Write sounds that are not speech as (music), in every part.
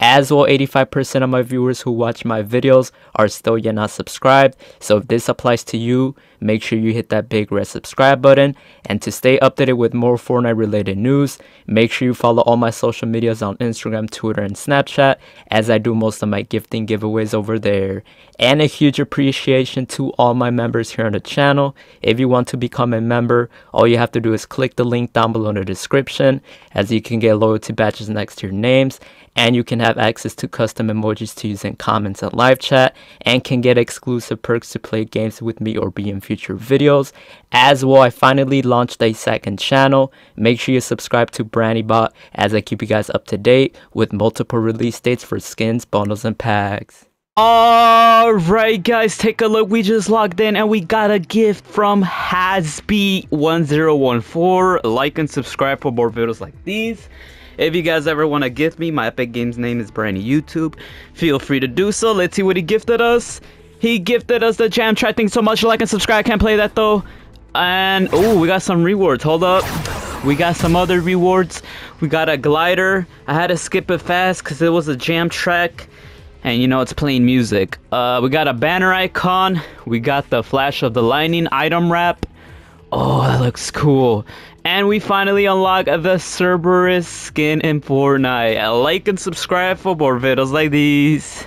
As well, 85% of my viewers who watch my videos are still yet not subscribed. So if this applies to you, make sure you hit that big red subscribe button. And to stay updated with more Fortnite related news, make sure you follow all my social medias on Instagram, Twitter, and Snapchat as I do most of my gifting giveaways over there. And a huge appreciation to all my members here on the channel. If you want to become a member, all you have to do is click the link down below in the description as you can get loyalty badges next to your names and you can have access to custom emojis to use in comments and live chat and can get exclusive perks to play games with me or be in future videos as well i finally launched a second channel make sure you subscribe to BraniBot as i keep you guys up to date with multiple release dates for skins bundles and packs Alright guys, take a look. We just logged in and we got a gift from Hasby1014. Like and subscribe for more videos like these. If you guys ever want to gift me, my Epic Games name is Brani YouTube. Feel free to do so. Let's see what he gifted us. He gifted us the jam track. Thanks so much. Like and subscribe. Can't play that though. And oh, we got some rewards. Hold up. We got some other rewards. We got a glider. I had to skip it fast because it was a jam track. And you know it's playing music. Uh, we got a banner icon. We got the flash of the lightning item wrap. Oh, that looks cool. And we finally unlock the Cerberus skin in Fortnite. Like and subscribe for more videos like these.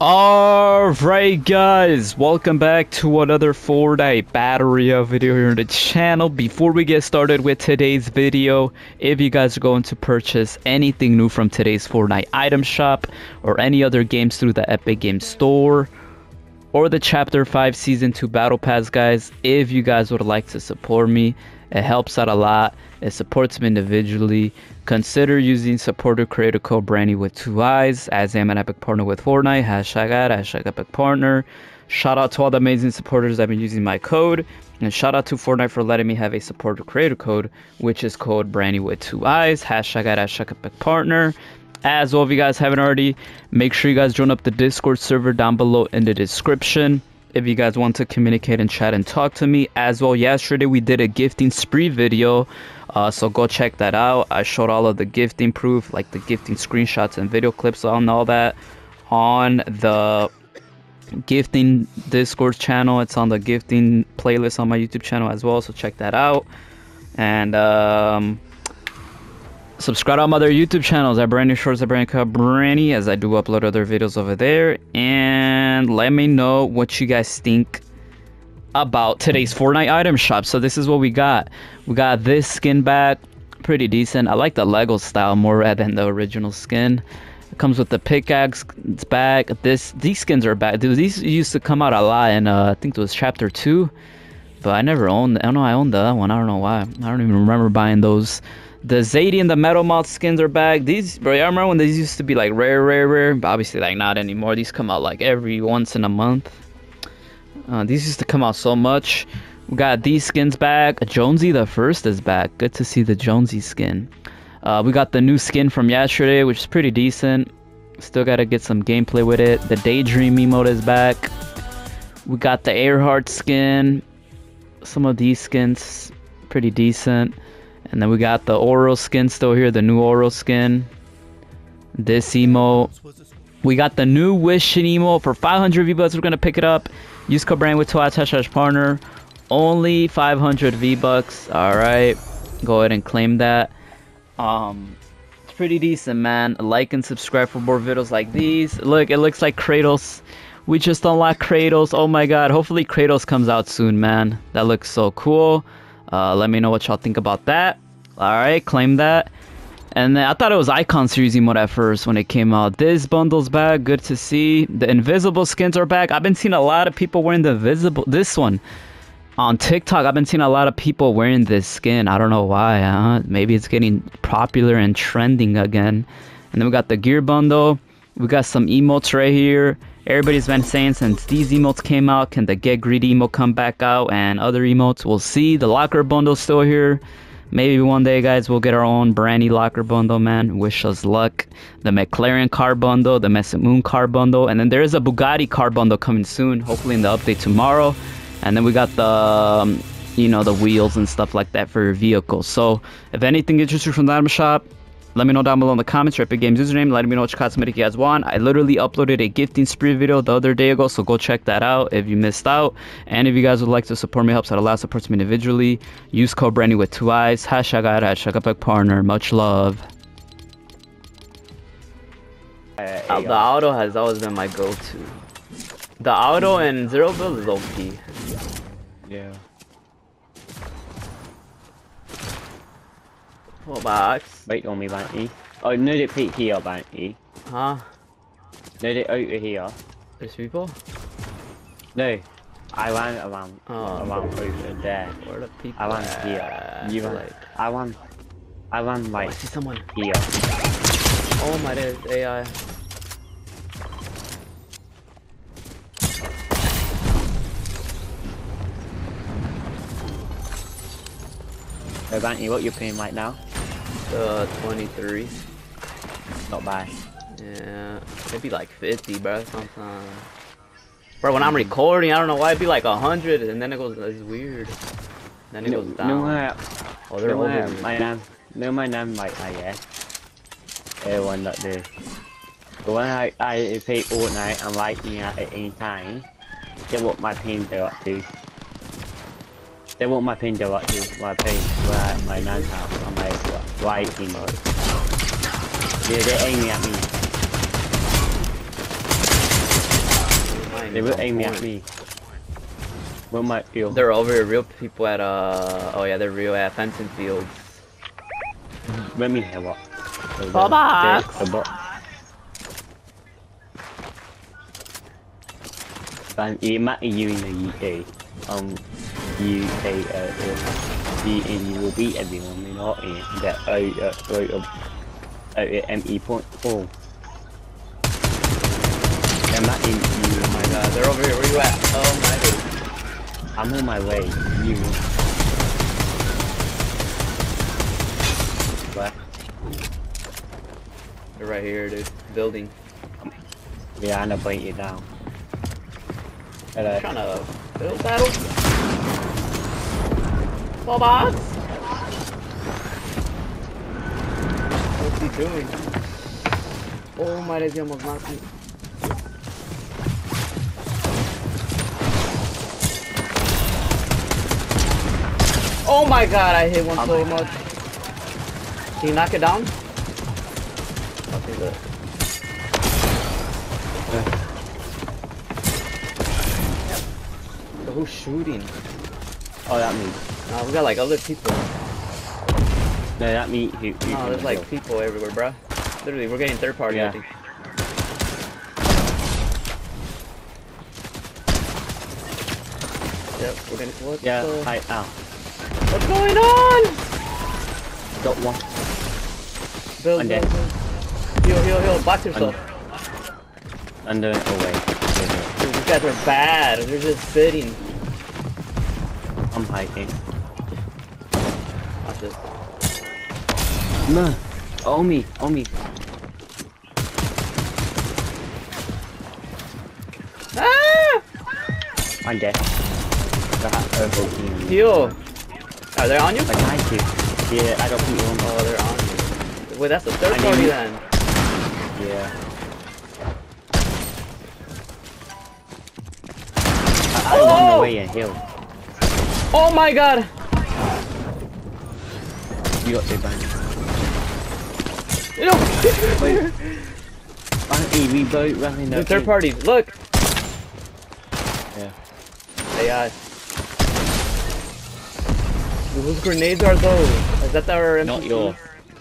Alright guys, welcome back to another Fortnite Battle Royale video here on the channel. Before we get started with today's video, if you guys are going to purchase anything new from today's Fortnite item shop or any other games through the Epic Games Store, or the Chapter 5 Season 2 Battle Pass, guys. If you guys would like to support me, it helps out a lot. It supports me individually. Consider using supporter creator code Brani with two eyes, as I am an epic partner with Fortnite. Hashtag ad, hashtag epic partner. Shout out to all the amazing supporters that have been using my code. And shout out to Fortnite for letting me have a supporter creator code, which is code Brani with two eyes. Hashtag ad, hashtag epic partner. As well, if you guys haven't already, make sure you guys join up the Discord server down below in the description. If you guys want to communicate and chat and talk to me. As well, yesterday we did a gifting spree video. Uh, so go check that out. I showed all of the gifting proof, like the gifting screenshots and video clips on all that on the gifting Discord channel. It's on the gifting playlist on my YouTube channel as well. So check that out. And um, subscribe to my other YouTube channels at Brani Shorts, at Cup Brani, as I do upload other videos over there. And let me know what you guys think about today's Fortnite item shop. So this is what we got. We got this skin back, pretty decent. I like the Lego style more than the original skin. It comes with the pickaxe. It's back. This these skins are back. Dude, these used to come out a lot in uh, I think it was chapter two, but I never owned. I don't know. I owned the one. I don't know why. I don't even remember buying those. The Zadie and the Metal Mouth skins are back. These, bro, I remember when these used to be like rare, rare, rare. But obviously, like not anymore. These come out like every once in a month. Uh, these used to come out so much. We got these skins back. Jonesy the first is back. Good to see the Jonesy skin. Uh, we got the new skin from yesterday, which is pretty decent. Still gotta get some gameplay with it. The Daydream emote is back. We got the Airheart skin. Some of these skins, pretty decent. And then we got the Oro skin still here, the new Oro skin. This emote. We got the new Wish emote for 500 V-Bucks. We're going to pick it up. Use code brand with Twat Hash Partner. Only 500 V-Bucks. Alright. Go ahead and claim that. Um, It's pretty decent, man. Like and subscribe for more videos like these. Look, it looks like Kratos We just unlocked Kratos. Oh my god. Hopefully Kratos comes out soon, man. That looks so cool. Uh, let me know what y'all think about that. Alright, claim that. And then I thought it was Icon Series emote at first when it came out. This bundle's back. Good to see. The invisible skins are back. I've been seeing a lot of people wearing the visible This one on TikTok. I've been seeing a lot of people wearing this skin. I don't know why. Huh? Maybe it's getting popular and trending again. And then we got the gear bundle. We got some emotes right here. Everybody's been saying since these emotes came out, can the Get Griddy emote come back out and other emotes? We'll see. The locker bundle's still here. Maybe one day, guys, we'll get our own Brani locker bundle, man. Wish us luck. The McLaren car bundle, the Mesut Moon car bundle, and then there is a Bugatti car bundle coming soon, hopefully in the update tomorrow. And then we got the, um, you know, the wheels and stuff like that for your vehicle. So if anything interests you from the item shop, let me know down below in the comments, your Epic Games username, let me know which cosmetic you guys want. I literally uploaded a gifting spree video the other day ago, so go check that out if you missed out. And if you guys would like to support me, helps out a lot, supports me individually. Use code Brani with two eyes, hashtag I hashtag Epic Partner. Much love. Uh, Uh, the auto has always been my go-to. The auto and zero build is OP. yeah. Full box. Wait on me, ý. Oh, no, they peek here, ý. Huh? No, they out here. There's people? No, I want around, Oh. around over there. Where the people I want at? here. You want, like, I want, I want oh, I like see someone. here. Oh my days, AI. Bạn ý, what you paying right now? Uh, 23. Not bad. Yeah, it'd be like 50, bro, sometimes. Bro, when I'm recording, I don't know why it'd be like 100, and then it goes, it's weird. Then it No, goes no down. mà, oh, they're nếu mà over mày nam, nếu mày nam like I guess. Everyone that do. But when I, I pay all night, I'm like, you at any time. Get what my pin go up to. They want my pin go up to my pin where I- my nan's house. I'm like right in mode. Yeah, they're aiming at me. They is were on aiming at me. What might feel? They're over here, real people at, uh, oh yeah, they're real at Fencing Fields. Let me hear what. The, the, Box. the, the box. Bạn ý mắt you in the UK. Um, UK, uh, uh, the, and you will beat everyone in not in that uh, uh, uh, uh, uh, ME point four. I'm not in you. Oh my god, they're over here, where you at? Oh my god. I'm on my way. You. What? They're right here, dude. Building. Yeah, I'm gonna break you down. I'm Hello. trying to build battle. Full box. What's he doing? Oh my days, he almost knocked me. Oh my god, I hit one Oh so much. Can you knock it down? Okay, good. So who's shooting? Oh, that me. Nah, we got like other people. No, that me. Who, who No, there's like people everywhere, bruh. Literally, we're getting third party, I Yeah. think. Yep, we're gonna. What Yeah, the? I ow. What's going on? Got one. Build, I'm build, dead. build. Heal, heal, heal. Box yourself. Under away. Dude, these guys are bad. They're just sitting. I'm hiking. Watch this. No. Oh me. Oh me. Ah! I'm dead. Purple team. Heal. Are they on you? I tried to. Yeah, I don't think want Oh, they're on you. Wait, that's the third I party then. Yeah. I, I'm on Oh! the way in hill. Oh my god! You got to bang. No! Wait. Hey, we both running The third party, look! Yeah. AI. Dude, whose grenades are those? Is that our Not NPC? your.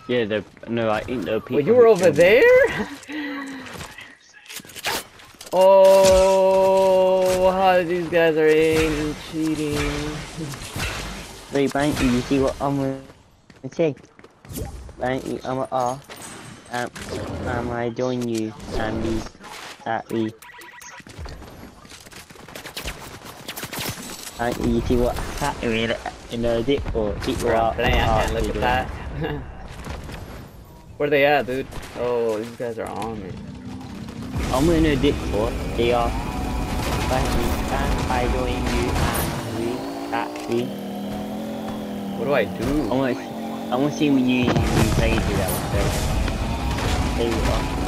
Yeah, the no, I think the people. Wait, you were over there? (laughs) Oh, how these guys are aiming, cheating. Wait, Banky, you see what I'm gonna say? Banky, I'm gonna ask. Um, am I join you and at we? Banky, you see what happened in the dip or dip Bro, I'm I can't look at that. (laughs) Where they at, dude? Oh, these guys are on me. I'm in a Discord. They are. Banky, can I join you and we at we? What do I do? I want to see when you you play to that one. There you go.